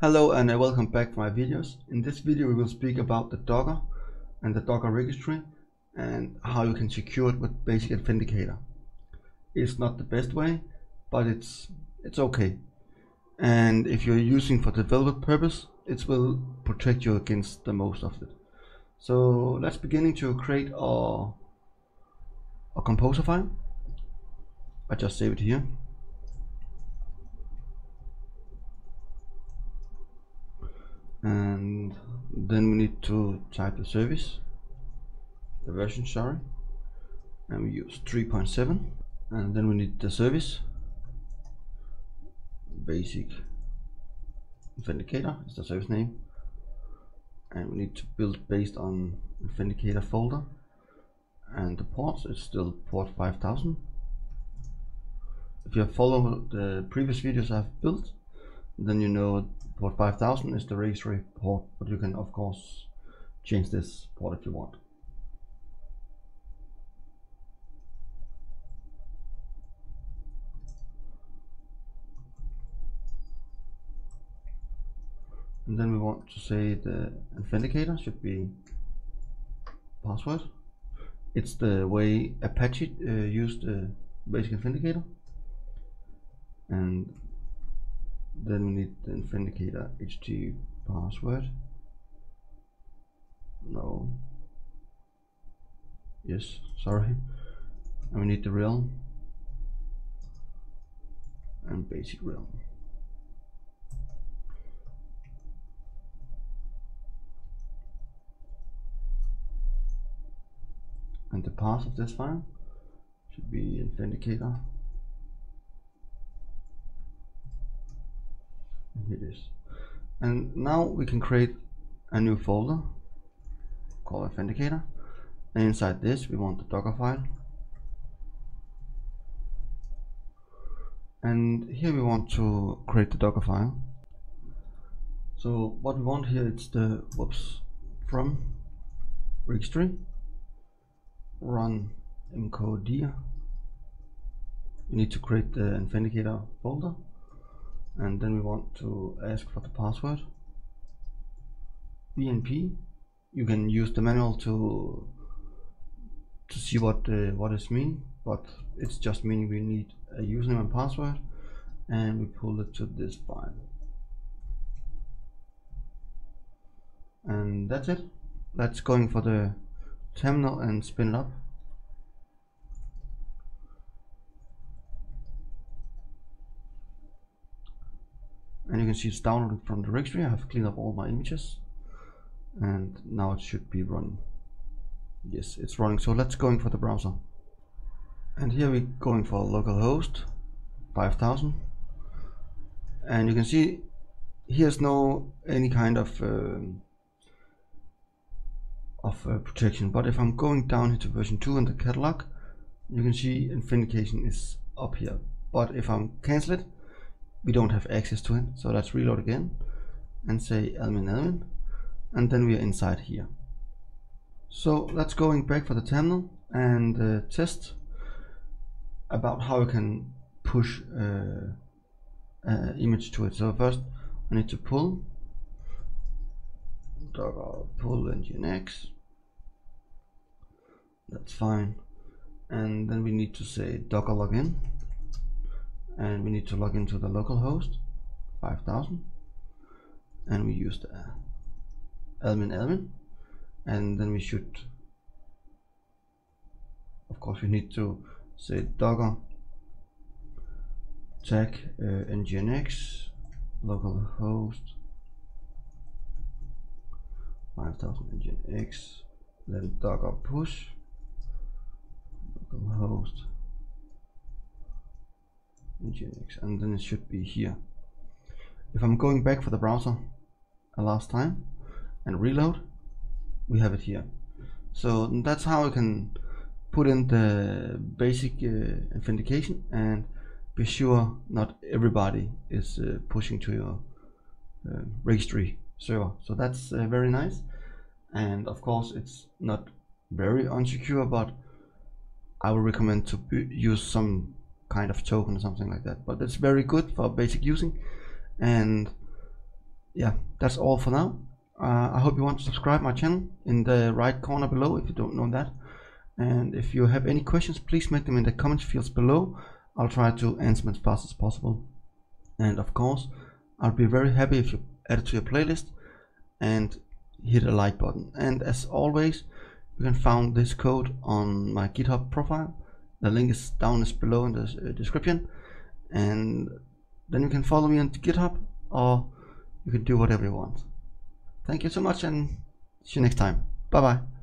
Hello and uh, welcome back to my videos. In this video we will speak about the Docker and the Docker registry and how you can secure it with Basic Authenticator. It's not the best way, but it's it's okay. And if you're using for developer purpose, it will protect you against the most of it. So let's beginning to create a, a composer file. I just save it here. And then we need to type the service the version sorry. And we use 3.7 and then we need the service. Basic authenticator is the service name. And we need to build based on authenticator folder. And the ports is still port 5000 if you have followed the previous videos I've built then you know port 5000 is the registry port but you can of course change this port if you want. And then we want to say the authenticator should be password. It's the way Apache uh, used the basic authenticator. And then we need the authenticator HT password. No. Yes sorry. And we need the realm. And basic realm. And the path of this file should be authenticator here it is and now we can create a new folder called authenticator. And inside this we want the docker file. And here we want to create the docker file. So what we want here is the whoops from registry. Run mkdir we need to create the authenticator folder and then we want to ask for the password. BNP you can use the manual to to see what uh, what is mean but it's just meaning we need a username and password and we pull it to this file. And that's it. Let's going for the terminal and spin it up and you can see it's downloaded from the registry. I have cleaned up all my images. And now it should be running yes it's running. So let's go in for the browser. And here we're going for localhost 5000 and you can see here's no any kind of um, of uh, protection. But if I'm going down here to version 2 in the catalog you can see authentication is up here. But if I'm cancel it we don't have access to it so let's reload again and say admin admin and then we are inside here. So let's going back for the terminal and uh, test about how we can push uh, uh, image to it. So first I need to pull. Docker pull nginx. That's fine. And then we need to say docker login and we need to log into the localhost 5000 and we use the admin admin. And then we should of course we need to say docker tag uh, nginx localhost 5000 nginx then docker push localhost nginx and then it should be here. If I'm going back for the browser a last time and reload we have it here. So that's how I can put in the basic uh, authentication and be sure not everybody is uh, pushing to your uh, registry server. So that's uh, very nice. And of course it's not very unsecure but I would recommend to use some kind of token or something like that but it's very good for basic using and yeah, that's all for now. Uh, I hope you want to subscribe my channel in the right corner below if you don't know that. And if you have any questions, please make them in the comment fields below. I'll try to answer them as fast as possible. And of course, I'll be very happy if you add it to your playlist and hit a like button. And as always, you can find this code on my GitHub profile. The link is down is below in the uh, description. And then you can follow me on GitHub or you can do whatever you want. Thank you so much and see you next time. Bye bye.